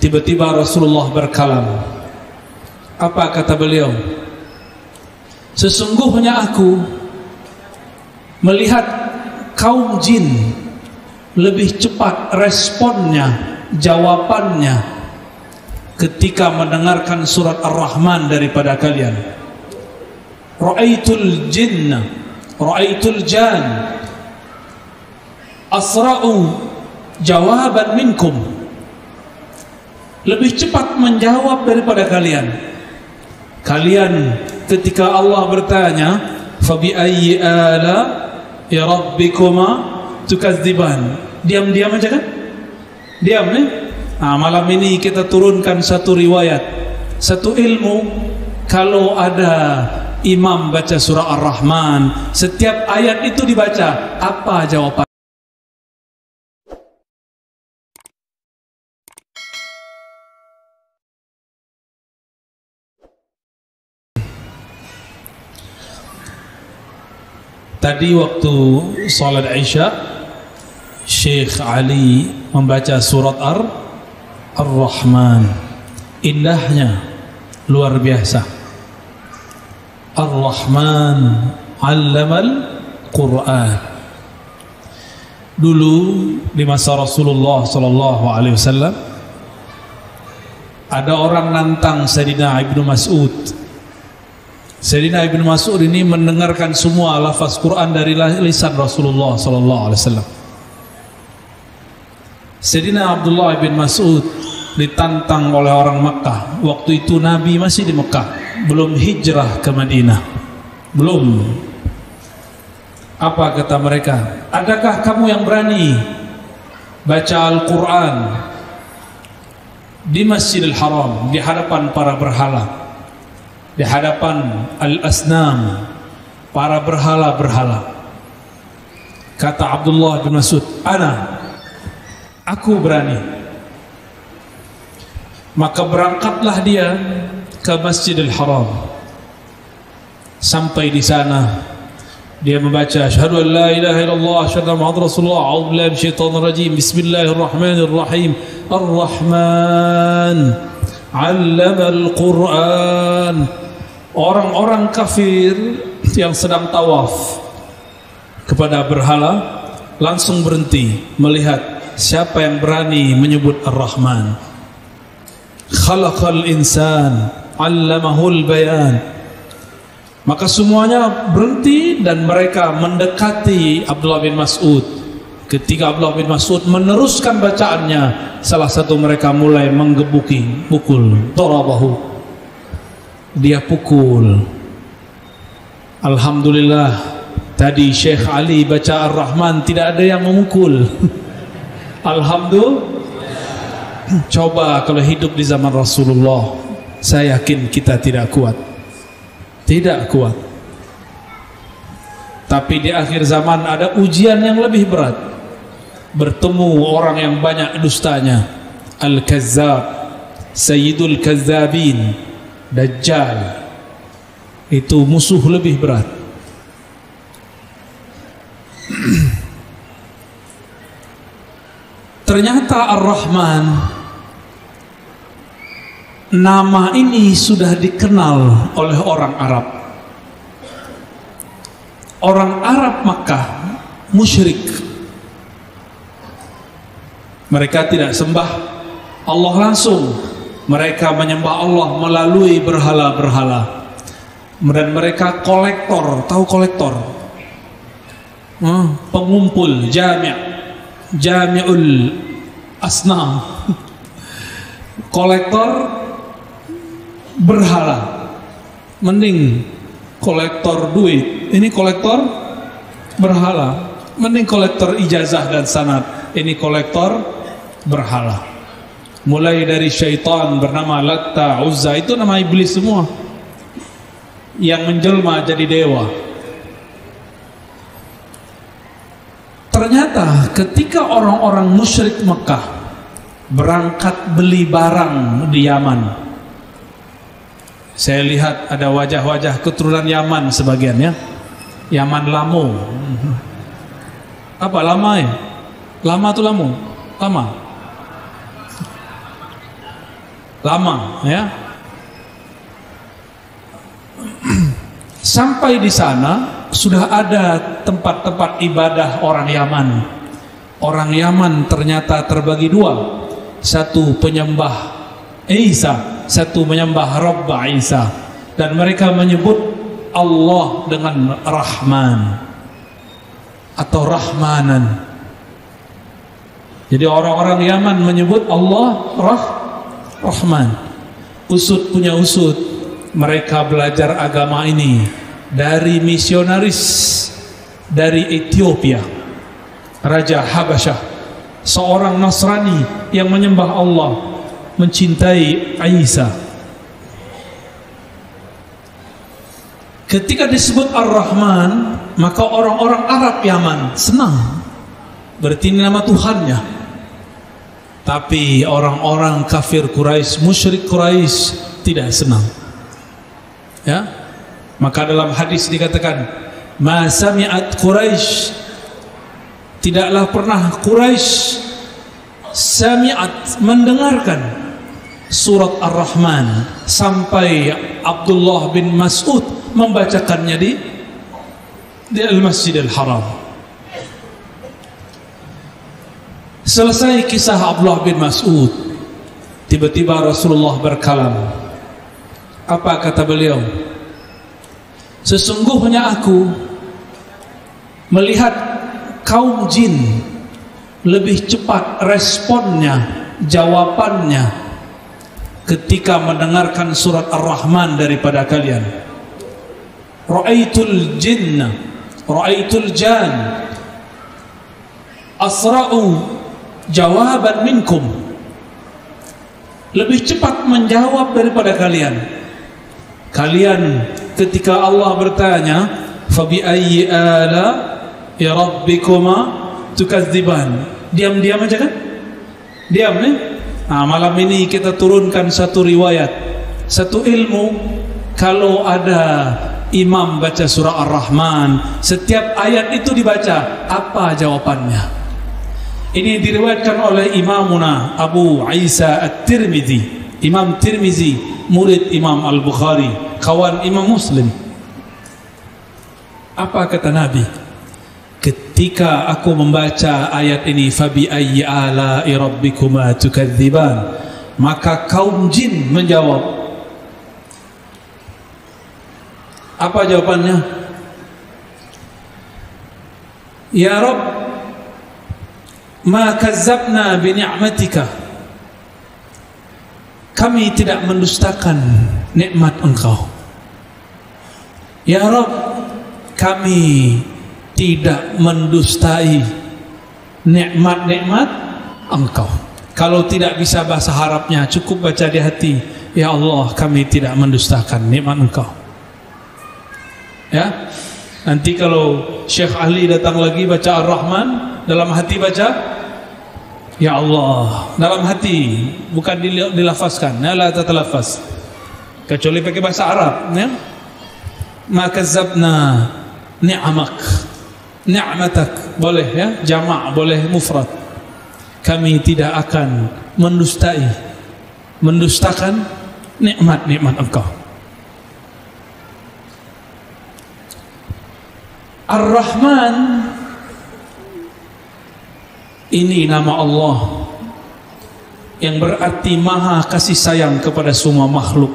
Tiba-tiba Rasulullah berkalam. Apa kata beliau? Sesungguhnya aku melihat kaum jin lebih cepat responnya, jawabannya ketika mendengarkan surat Ar-Rahman daripada kalian. Ra'aitul jinna, ra'aitul jan asra'u jawaban minkum. Lebih cepat menjawab daripada kalian. Kalian ketika Allah bertanya, "Fabi ayyi ala ya rabbikuma tukadziban?" Diam-diam aja kan? Diam nih. Nah, malam ini kita turunkan satu riwayat, satu ilmu kalau ada imam baca surah Ar-Rahman, setiap ayat itu dibaca, apa jawaban? Tadi waktu salat Isya Syekh Ali membaca surat Ar Ar-Rahman. Indahnya luar biasa. Ar-Rahman Allamal Quran. Dulu di masa Rasulullah sallallahu alaihi wasallam ada orang nantang Sayyidina Ibnu Mas'ud Sayyidina Ibn Mas'ud ini mendengarkan semua lafaz Quran dari lisan Rasulullah sallallahu alaihi wasallam. Sayyidina Abdullah bin Mas'ud ditantang oleh orang Makkah. Waktu itu Nabi masih di Mekah, belum hijrah ke Madinah. Belum. Apa kata mereka? Adakah kamu yang berani baca Al-Quran di Masjidil Haram di hadapan para berhala? Di hadapan al-asnam para berhala-berhala. Kata Abdullah bin Mas'ud ana aku berani. Maka berangkatlah dia ke Masjidil Haram. Sampai di sana dia membaca asyhadu an la ilaha illallah asyhadu anna rasulullah. A'udzu billahi minasyaitonir rajim. Bismillahirrahmanirrahim. Ar-rahman. 'allama al-quran orang-orang kafir yang sedang tawaf kepada berhala langsung berhenti melihat siapa yang berani menyebut Ar-Rahman. Khalaqal insan 'allamahul bayan. Maka semuanya berhenti dan mereka mendekati Abdullah bin Mas'ud. Ketika Abdullah bin Mas'ud meneruskan bacaannya salah satu mereka mulai menggebuki pukul tarabahu dia pukul. Alhamdulillah tadi Syekh Ali baca Ar-Rahman tidak ada yang memukul. Alhamdulillah. Coba kalau hidup di zaman Rasulullah saya yakin kita tidak kuat. Tidak kuat. Tapi di akhir zaman ada ujian yang lebih berat. Bertemu orang yang banyak dustanya. Al-Kazzab Sayyidul Kazzabin Dajjal. Itu musuh lebih berat. Ternyata Ar-Rahman nama ini sudah dikenal oleh orang Arab. Orang Arab Makkah musyrik. Mereka tidak sembah Allah langsung mereka menyembah Allah melalui berhala-berhala. Dan mereka kolektor tahu kolektor? Hmm, pengumpul jami' jami'ul asnam. Kolektor berhala. Mending kolektor duit. Ini kolektor berhala. Mending kolektor ijazah dan sanad. Ini kolektor berhala mulai dari syaitan bernama Latta Uzza itu nama iblis semua. Yang menjelma jadi dewa. Ternyata ketika orang-orang musyrik Mekah berangkat beli barang di Yaman saya lihat ada wajah-wajah keturunan Yaman sebagian ya. Yaman Lamo apa lama ya? Lama tuh Lamo lama lama ya. Sampai di sana sudah ada tempat-tempat ibadah orang Yaman. Orang Yaman ternyata terbagi dua. Satu penyembah Isa satu menyembah Rabb Isa. Dan mereka menyebut Allah dengan Rahman atau Rahmanan. Jadi orang-orang Yaman menyebut Allah Rah Rahman. Usut punya usut. Mereka belajar agama ini dari misionaris dari Ethiopia. Raja Habasyah seorang Nasrani yang menyembah Allah mencintai Isa. Ketika disebut Ar-Rahman maka orang-orang Arab Yaman senang. Berarti ini nama Tuhannya tapi orang-orang kafir Quraisy musyrik Quraisy tidak senang. Ya? Maka dalam hadis dikatakan ma sami'at Quraisy. Tidaklah pernah Quraisy sami'at mendengarkan surat Ar-Rahman sampai Abdullah bin Mas'ud membacakannya di di Al-Masjidil Haram selesai kisah Abdullah bin Mas'ud tiba-tiba Rasulullah berkalam. Apa kata beliau? Sesungguhnya aku melihat kaum jin lebih cepat responnya jawabannya ketika mendengarkan surat Ar-Rahman daripada kalian. Ra'aitul jinna ra'aitul jan asra'u jawaban minkum. Lebih cepat menjawab daripada kalian. Kalian ketika Allah bertanya fabi ayyi ala ya rabbikuma tukadziban? Diam-diam aja kan? Diam nih nah, malam ini kita turunkan satu riwayat satu ilmu. Kalau ada imam baca surah Ar-Rahman setiap ayat itu dibaca apa jawabannya ini diriwayatkan oleh imamuna Abu Isa At-Tirmidzi Imam Tirmizi murid Imam Al-Bukhari kawan Imam Muslim. Apa kata Nabi? Ketika aku membaca ayat ini fabi ayyi ala rabbikuma tukadziban maka kaum jin menjawab apa jawabannya? Ya rab ma kazzabna bi ni'matika. Kami tidak mendustakan nikmat engkau. Ya rab kami tidak mendustai nikmat-nikmat engkau. Kalau tidak bisa bahasa Arabnya cukup baca di hati ya Allah kami tidak mendustakan nikmat engkau. Ya nanti kalau Syekh Ahli datang lagi baca Ar-Rahman dalam hati baca ya Allah dalam hati bukan dilafazkan ya la tatalafaz. Kecuali pakai bahasa Arab ya. Maka zabna ni'amak ni'matak boleh ya. Jamak boleh mufrad. Kami tidak akan mendustai mendustakan nikmat-nikmat engkau. Ar-Rahman ini nama Allah yang berarti maha kasih sayang kepada semua makhluk.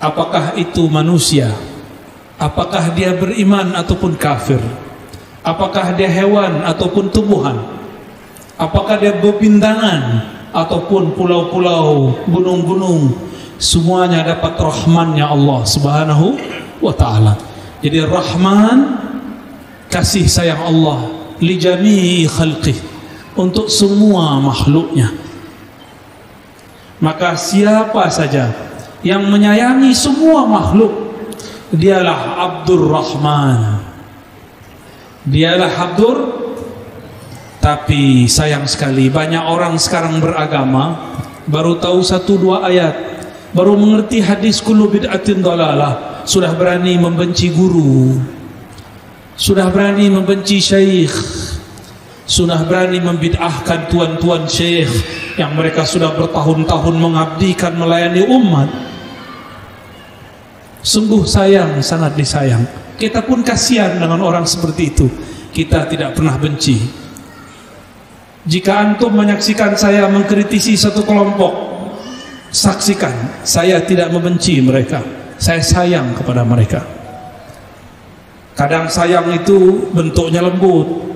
Apakah itu manusia? Apakah dia beriman ataupun kafir? Apakah dia hewan ataupun tumbuhan? Apakah dia bebintangan ataupun pulau-pulau gunung-gunung? Semuanya dapat rahmannya Allah subhanahu wa ta'ala. Jadi rahman kasih sayang Allah li jami'i khalqih untuk semua makhluknya. Maka siapa saja yang menyayangi semua makhluk dialah Abdur Rahman. Dialah Abdur tapi sayang sekali banyak orang sekarang beragama baru tahu satu dua ayat baru mengerti hadis kullu bid'atin dalalah sudah berani membenci guru sudah berani membenci syekh sudah berani membid'ahkan tuan-tuan syekh yang mereka sudah bertahun-tahun mengabdikan melayani umat. Sungguh sayang, sangat disayang. Kita pun kasihan dengan orang seperti itu. Kita tidak pernah benci. Jika antum menyaksikan saya mengkritisi satu kelompok, saksikan, saya tidak membenci mereka. Saya sayang kepada mereka. Kadang sayang itu bentuknya lembut.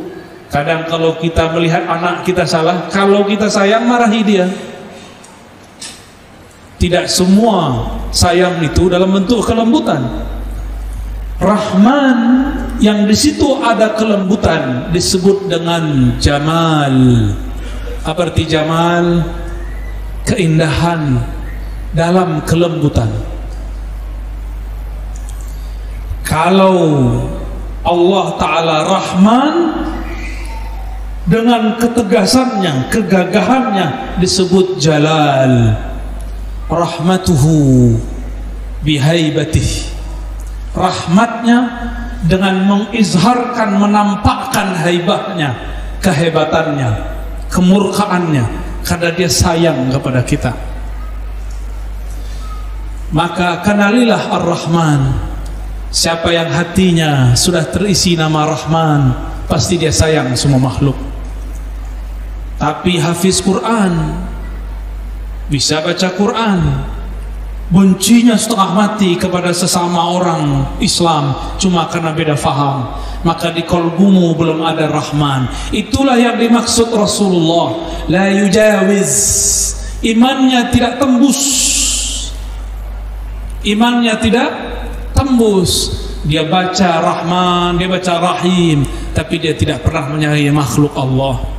Kadang kalau kita melihat anak kita salah, kalau kita sayang marahi dia. Tidak semua sayang itu dalam bentuk kelembutan. Rahman yang di situ ada kelembutan disebut dengan Jamal. Apa arti Jamal? Keindahan dalam kelembutan. Kalau Allah Ta'ala Rahman dengan ketegasannya, kegagahannya disebut Jalal. Rahmatuhu bihaibatih. Rahmatnya dengan mengizharkan menampakkan haibahnya kehebatannya kemurkaannya karena dia sayang kepada kita. Maka kenalilah Ar-Rahman. Siapa yang hatinya sudah terisi nama Rahman pasti dia sayang semua makhluk tapi hafiz Quran. Bisa baca Quran. Bencinya setengah mati kepada sesama orang Islam. Cuma karena beda faham. Maka di kolbumu belum ada Rahman. Itulah yang dimaksud Rasulullah. La yujawiz. Imannya tidak tembus. Imannya tidak tembus. Dia baca Rahman dia baca Rahim. Tapi dia tidak pernah menyayangi makhluk Allah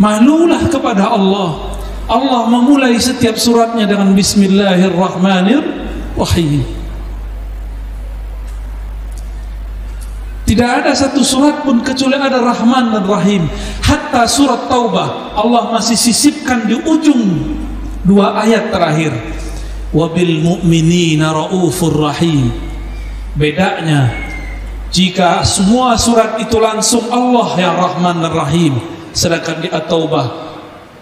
malulah kepada Allah Allah memulai setiap suratnya dengan Bismillahirrahmanirrahim. Tidak ada satu surat pun kecuali ada Rahman dan Rahim. Hatta surat Taubah Allah masih sisipkan di ujung dua ayat terakhir. Wabil mu'minina raufur rahim. Bedanya jika semua surat itu langsung Allah yang Rahman dan Rahim, sedangkan di At-Taubah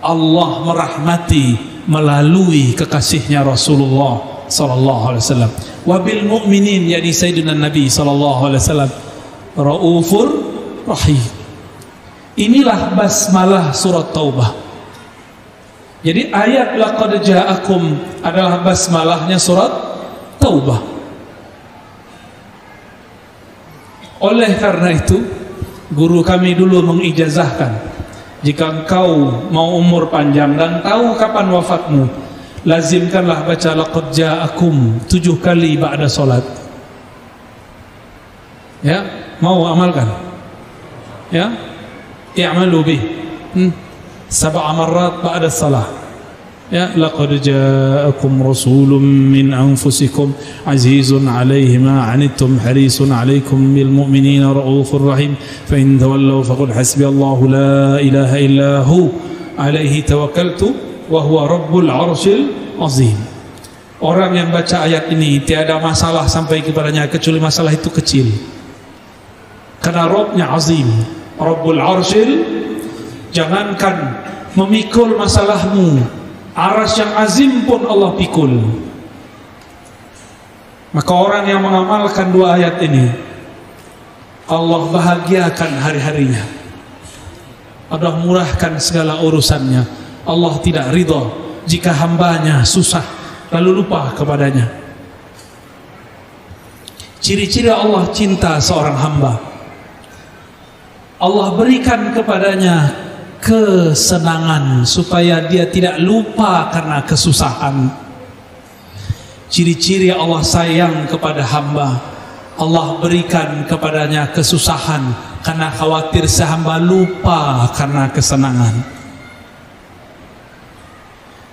Allah merahmati melalui kekasihnya Rasulullah sallallahu alaihi wasallam. Wabil mu'minin yani sayyidina Nabi sallallahu alaihi wasallam raufur rahim. Inilah basmalah surat Taubah. Jadi ayat laqad ja'akum adalah basmalahnya surat Taubah. Oleh karena itu, guru kami dulu mengijazahkan jika engkau mau umur panjang dan tahu kapan wafatmu, lazimkanlah baca laqad ja'akum tujuh kali ba'da salat. Ya, mau amalkan? Ya? I'malu bih. Hmm. Sab'a marrat ba'da salat. Ya, laqad ja'akum rasulun min anfusikum azizun 'alaihi ma 'anittum harisun 'alaikum bil mu'minina raufur rahim fa in tawallaw faqul hasbiyallahu la ilaha illa hu 'alaihi tawakkaltu wa huwa rabbul 'arsyil 'azim. Orang yang baca ayat ini tiada masalah sampai kepadanya kecuali masalah itu kecil. Karena Rabbnya azim, Rabbul 'arsyil jangankan memikul masalahmu Aras yang azim pun Allah pikul. Maka orang yang mengamalkan dua ayat ini Allah bahagiakan hari-harinya. Allah murahkan segala urusannya. Allah tidak ridha jika hambanya susah lalu lupa kepadanya. Ciri-ciri Allah cinta seorang hamba. Allah berikan kepadanya kesenangan supaya dia tidak lupa karena kesusahan. Ciri-ciri Allah sayang kepada hamba. Allah berikan kepadanya kesusahan karena khawatir sehamba lupa karena kesenangan.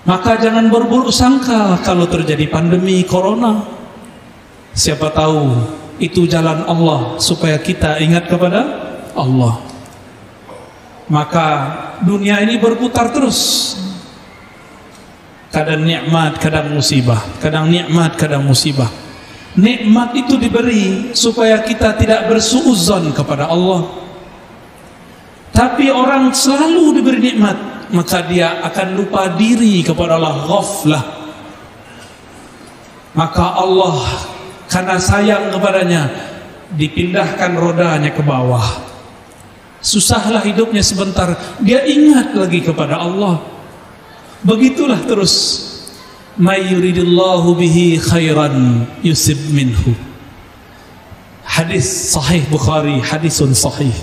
Maka jangan berburuk sangka kalau terjadi pandemi corona. Siapa tahu itu jalan Allah supaya kita ingat kepada Allah maka dunia ini berputar terus. Kadang nikmat kadang musibah. Kadang nikmat kadang musibah. Nikmat itu diberi supaya kita tidak bersuuzon kepada Allah. Tapi orang selalu diberi nikmat maka dia akan lupa diri kepada Allah. Ghaflah. Maka Allah karena sayang kepadanya dipindahkan rodanya ke bawah susahlah hidupnya sebentar. Dia ingat lagi kepada Allah. Begitulah terus. May yuridillahu bihi khairan yusib minhu. Hadis sahih Bukhari hadisun sahih.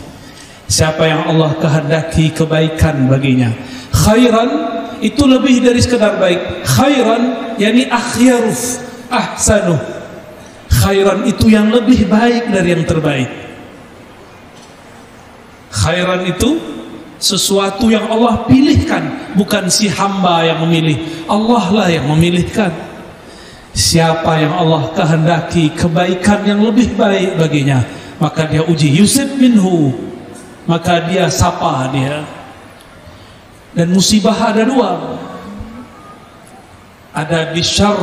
Siapa yang Allah kehendaki kebaikan baginya. Khairan itu lebih dari sekadar baik. Khairan yakni akhyaruf ahsanuh. Khairan itu yang lebih baik dari yang terbaik khairan itu sesuatu yang Allah pilihkan bukan si hamba yang memilih. Allah lah yang memilihkan. Siapa yang Allah kehendaki kebaikan yang lebih baik baginya maka dia uji yusuf minhu maka dia sapa dia. Dan musibah ada dua. Ada bisyar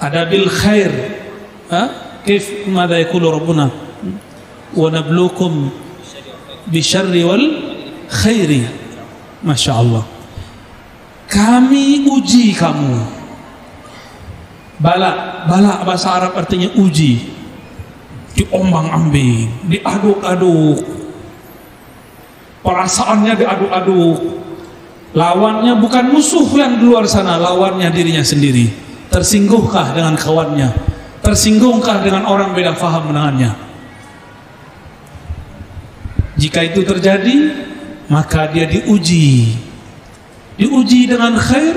ada bil khair. Ha kif madza yaqulu rabbuna nabluukum bisyarri wal khairi masyaallah kami uji kamu. Bala bala bahasa Arab artinya uji. Diombang-ambing diaduk-aduk. Perasaannya diaduk-aduk. Lawannya bukan musuh yang di luar sana lawannya dirinya sendiri. Tersinggungkah dengan kawannya? Tersinggungkah dengan orang beda faham dengannya? Jika itu terjadi, maka dia diuji. Diuji dengan khair,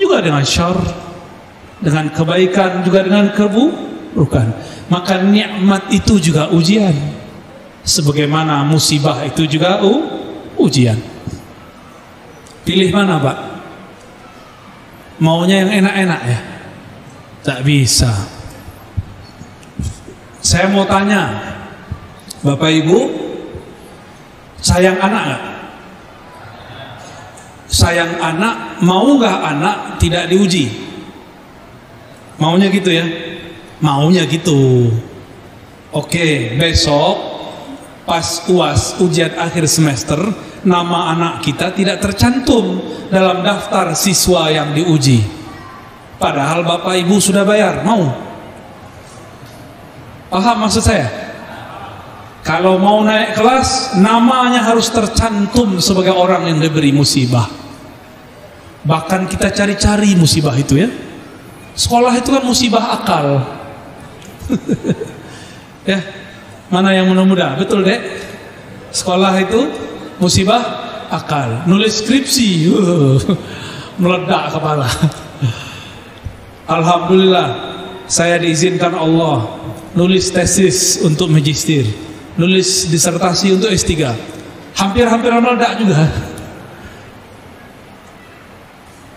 juga dengan syar, dengan kebaikan, juga dengan keburukan. Maka nikmat itu juga ujian. Sebagaimana musibah itu juga ujian. Pilih mana, Pak? maunya yang enak-enak ya tak bisa saya mau tanya Bapak Ibu sayang anak gak? sayang anak mau gak anak tidak diuji maunya gitu ya maunya gitu oke besok pas uas ujian akhir semester nama anak kita tidak tercantum dalam daftar siswa yang diuji. Padahal Bapak Ibu sudah bayar, mau? Paham maksud saya? Kalau mau naik kelas, namanya harus tercantum sebagai orang yang diberi musibah. Bahkan kita cari-cari musibah itu ya. Sekolah itu kan musibah akal. ya, mana yang mudah-mudah? Betul dek? Sekolah itu musibah akal nulis skripsi meledak kepala Alhamdulillah saya diizinkan Allah nulis tesis untuk magister nulis disertasi untuk S3 hampir-hampir meledak juga.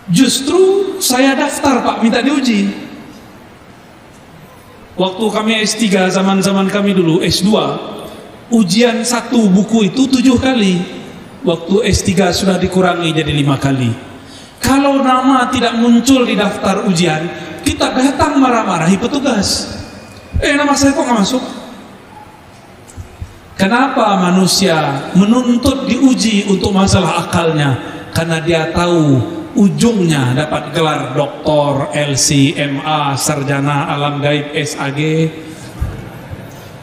Justru saya daftar pak minta diuji. Waktu kami S3 zaman-zaman kami dulu S2 ujian satu buku itu tujuh kali. Waktu S3 sudah dikurangi jadi lima kali. Kalau nama tidak muncul di daftar ujian kita datang marah-marahi petugas. Eh nama saya kok nggak masuk kenapa manusia menuntut diuji untuk masalah akalnya? Karena dia tahu ujungnya dapat gelar doktor, LC, MA, sarjana alam gaib, SAG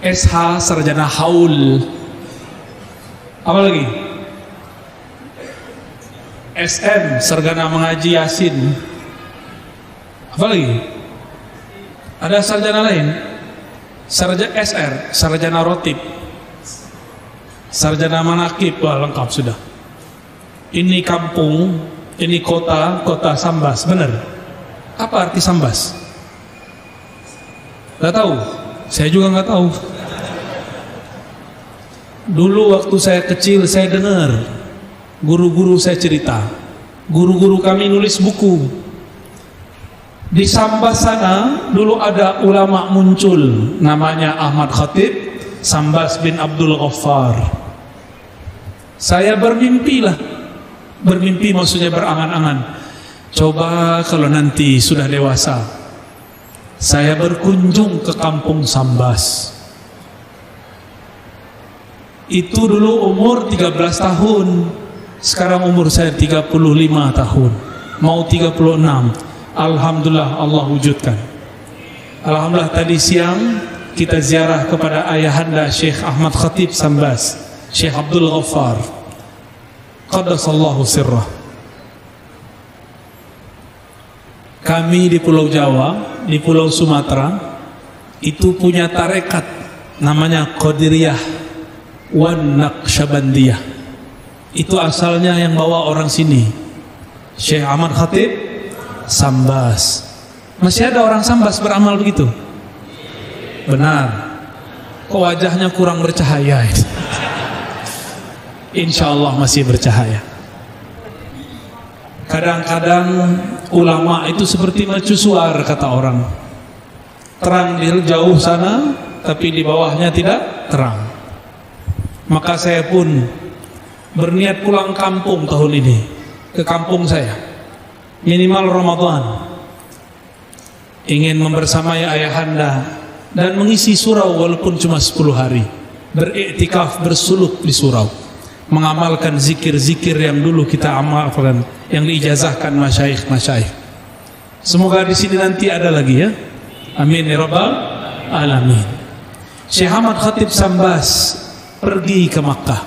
SH sarjana haul. Apa lagi? SM sarjana mengaji yasin. Apa lagi? Ada sarjana lain? Sarjana SR sarjana rotib sarjana manakib wah lengkap sudah ini kampung ini kota kota Sambas benar apa arti Sambas Gak tahu saya juga nggak tahu Dulu waktu saya kecil saya dengar guru-guru saya cerita. Guru-guru kami nulis buku. Di Sambas sana dulu ada ulama muncul namanya Ahmad Khatib Sambas bin Abdul Ghaffar. Saya bermimpi lah. Bermimpi maksudnya berangan-angan. Coba kalau nanti sudah dewasa saya berkunjung ke kampung Sambas itu dulu umur 13 tahun Sekarang umur saya 35 tahun. Mau 36. Alhamdulillah Allah wujudkan. Alhamdulillah tadi siang kita ziarah kepada ayahanda Syekh Ahmad Khatib Sambas, Syekh Abdul Ghaffar. Qaddasallahu sirrah. Kami di Pulau Jawa, di Pulau Sumatera itu punya tarekat namanya Qadiriyah wan Naqsyabandiyah. Itu asalnya yang bawa orang sini. Syekh Ahmad Khatib Sambas. Masih ada orang Sambas beramal begitu? Benar. Kok wajahnya kurang bercahaya? Insya Allah masih bercahaya. Kadang-kadang ulama itu seperti mercusuar kata orang. Terang di jauh sana, tapi di bawahnya tidak terang. Maka saya pun berniat pulang kampung tahun ini ke kampung saya. Minimal Ramadan. Ingin membersamai ayahanda dan mengisi surau walaupun cuma 10 hari. Beriktikaf bersuluk di surau mengamalkan zikir-zikir yang dulu kita amalkan yang diijazahkan masyaikh-masyaikh. Semoga di sini nanti ada lagi ya. Amin ya rabbal alamin. Syekh Ahmad Khatib Sambas pergi ke Makkah.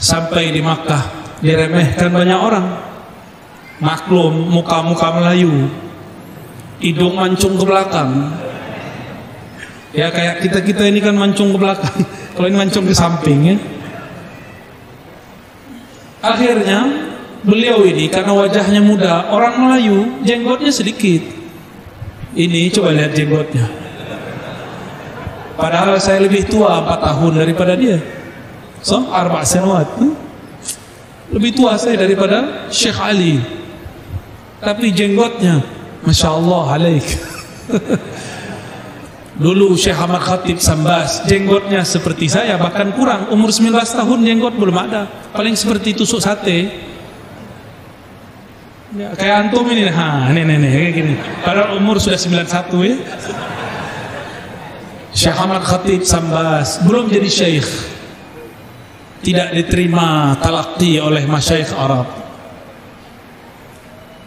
Sampai di Makkah diremehkan banyak orang. Maklum muka-muka Melayu. Hidung mancung ke belakang. Ya kayak kita-kita ini kan mancung ke belakang. Kalau ini mancung ke samping ya. Akhirnya beliau ini karena wajahnya muda, orang Melayu, jenggotnya sedikit. Ini coba lihat jenggotnya. Padahal saya lebih tua 4 tahun daripada dia. So, arba senwat. Hmm? Lebih tua saya daripada Syekh Ali. Tapi jenggotnya, Masya Allah alaik. Dulu Syekh Ahmad Khatib Sambas Jenggotnya seperti saya Bahkan kurang. Umur 19 tahun jenggot belum ada. Paling seperti tusuk sate. Ya, Kayak antum ini. Ha, nih, nih, nih, kayak gini. Padahal umur sudah 91 ya. Syekh Ahmad Khatib Sambas Belum jadi syekh. Tidak diterima talakti oleh masyaikh Arab.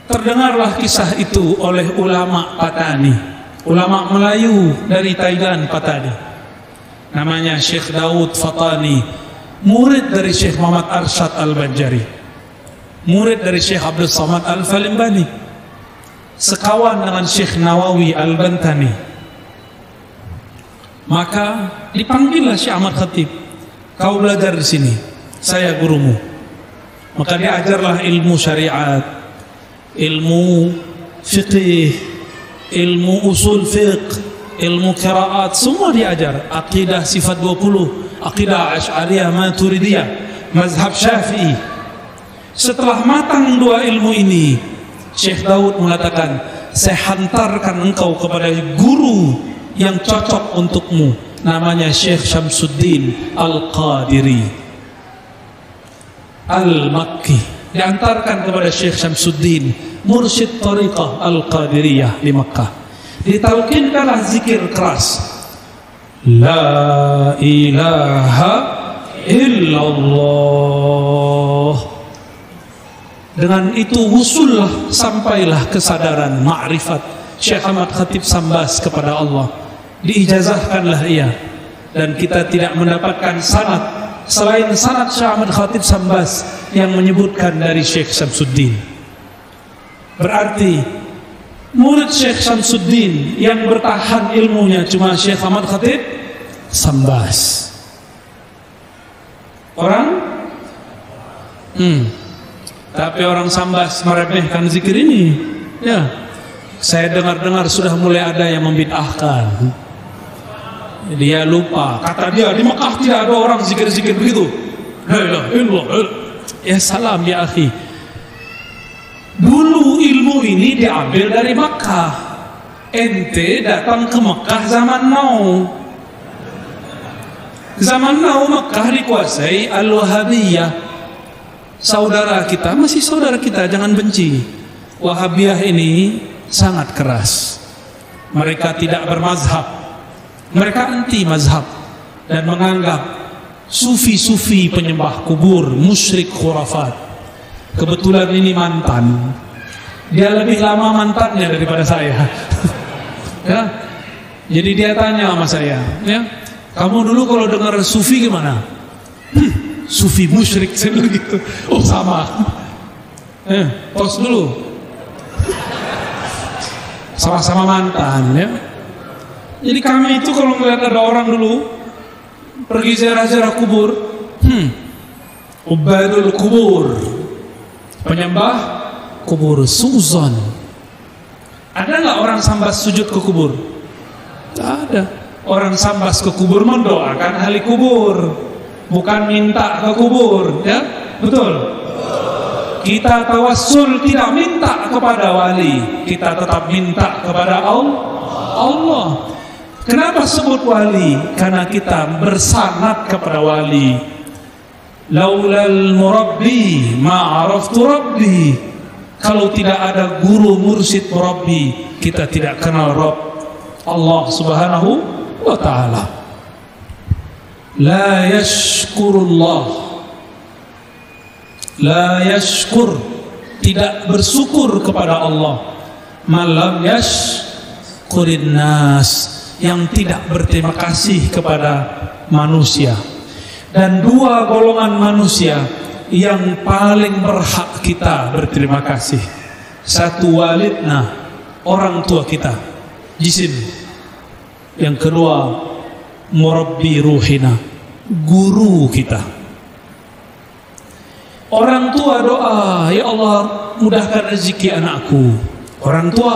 Terdengarlah kisah itu oleh ulama Patani ulama Melayu dari Thailand Patani. Namanya Syekh Daud Fatani murid dari Syekh Muhammad Arsyad Al-Banjari murid dari Syekh Abdul Samad Al-Falimbani sekawan dengan Syekh Nawawi Al-Bantani. Maka dipanggillah Syekh Ahmad Khatib kau belajar di sini saya gurumu. Maka diajarlah ilmu syariat ilmu fiqih ilmu usul fiqh, ilmu qiraat, semua diajar. Aqidah sifat 20, aqidah Asy'ariyah Maturidiyah, mazhab Syafi'i. Setelah matang dua ilmu ini, Syekh Daud mengatakan, saya hantarkan engkau kepada guru yang cocok untukmu. Namanya Syekh Syamsuddin Al-Qadiri. Al-Makki. Diantarkan kepada Syekh Syamsuddin mursyid tariqah Al-Qadiriyah di Makkah. Ditalkinkanlah zikir keras. La ilaha illallah. Dengan itu wusullah sampailah kesadaran ma'rifat Syekh Ahmad Khatib Sambas kepada Allah. Diijazahkanlah ia dan kita tidak mendapatkan sanad selain sanad Syekh Ahmad Khatib Sambas yang menyebutkan dari Syekh Samsuddin. Berarti murid Syekh Syamsuddin yang bertahan ilmunya cuma Syekh Ahmad Khatib Sambas. Orang hmm. Tapi orang Sambas meremehkan zikir ini. Ya. Saya dengar-dengar sudah mulai ada yang membid'ahkan. Dia lupa. Kata dia di Mekah tidak ada orang zikir-zikir begitu. La ilaha illallah. Ya salam ya akhi. Dulu ilmu ini diambil dari Makkah. Ente datang ke Mekah zaman now. Zaman now Mekah dikuasai Al-Wahabiyah. Saudara kita, masih saudara kita, jangan benci. Wahabiyah ini sangat keras. Mereka tidak bermazhab. Mereka anti mazhab dan menganggap sufi-sufi penyembah kubur, musyrik khurafat. Kebetulan ini mantan. Dia lebih lama mantannya daripada saya. Ya. Jadi dia tanya sama saya ya kamu dulu kalau dengar sufi gimana? Hmm, sufi musyrik saya gitu. Oh sama. Eh tos dulu. Sama-sama mantan ya jadi kami itu kalau melihat ada orang dulu pergi ziarah-ziarah kubur hmm ubadul kubur. Penyembah kubur suzon. Ada nggak orang sambas sujud ke kubur? Tidak ada. Orang sambas ke kubur mendoakan ahli kubur bukan minta ke kubur ya? Betul? Kita tawassul tidak minta kepada wali kita tetap minta kepada Allah Allah kenapa sebut wali? Karena kita bersanad kepada wali. Laulal murabbi ma'araftu rabbi. Kalau tidak ada guru mursyid murabbi kita tidak kenal Rabb. Allah subhanahu wa ta'ala. La yashkurullah. La yashkur. Tidak bersyukur kepada Allah. Malam yashkurin nas yang tidak berterima kasih kepada manusia. Dan dua golongan manusia yang paling berhak kita berterima kasih. Satu walidna orang tua kita jisim. Yang kedua murabbi ruhina guru kita. Orang tua doa ya Allah mudahkan rezeki anakku. Orang tua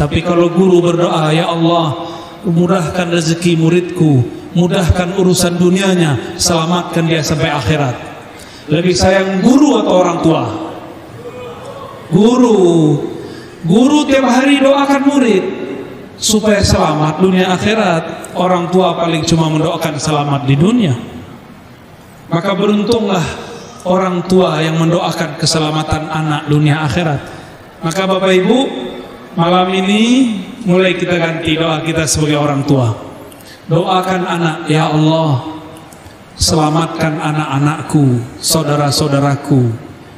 tapi kalau guru berdoa ya Allah mudahkan rezeki muridku mudahkan urusan dunianya, selamatkan dia sampai akhirat. Lebih sayang guru atau orang tua? Guru. Guru tiap hari doakan murid supaya selamat dunia akhirat. Orang tua paling cuma mendoakan selamat di dunia. Maka beruntunglah orang tua yang mendoakan keselamatan anak dunia akhirat. Maka Bapak Ibu, malam ini mulai kita ganti doa kita sebagai orang tua. Doakan anak, ya Allah, selamatkan anak-anakku, saudara-saudaraku,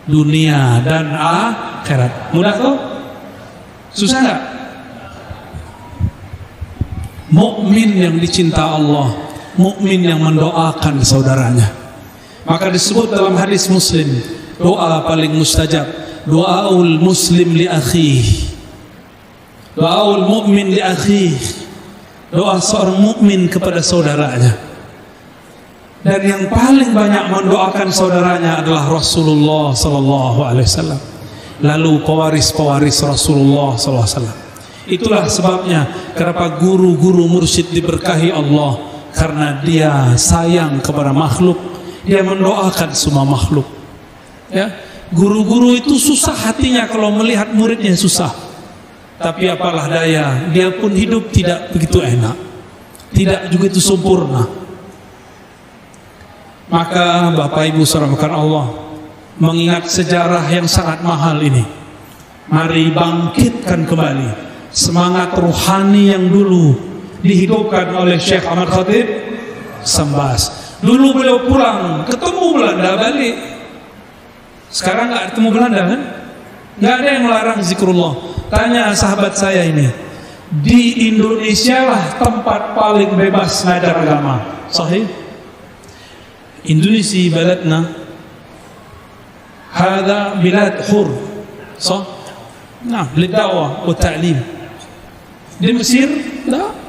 dunia dan akhirat. Mudah kok? Susah nggak? Mukmin yang dicinta Allah, mukmin yang mendoakan saudaranya. Maka disebut dalam hadis Muslim, doa paling mustajab, doaul muslim li akhihi. Doaul mukmin li akhihi doa seorang mukmin kepada saudaranya. Dan yang paling banyak mendoakan saudaranya adalah Rasulullah sallallahu alaihi wasallam. Lalu pewaris-pewaris Rasulullah sallallahu alaihi wasallam. Itulah sebabnya kenapa guru-guru mursyid diberkahi Allah. Karena dia sayang kepada makhluk. Dia mendoakan semua makhluk. Ya guru-guru itu susah hatinya kalau melihat muridnya susah tapi apalah daya dia pun hidup tidak begitu enak. Tidak juga itu sempurna. Maka Bapak Ibu saudara Allah mengingat sejarah yang sangat mahal ini mari bangkitkan kembali semangat ruhani yang dulu dihidupkan oleh Syekh Ahmad Khatib Sembas dulu beliau pulang ketemu Belanda balik. Sekarang nggak ketemu Belanda kan Gak ada yang melarang zikrullah. Tanya sahabat saya ini. Di Indonesia lah tempat paling bebas ngajar agama. Sahih? Indonesia baladna ada bilad hur. Sah? Nah, lidawa wa ta'lim. Di Mesir, tak.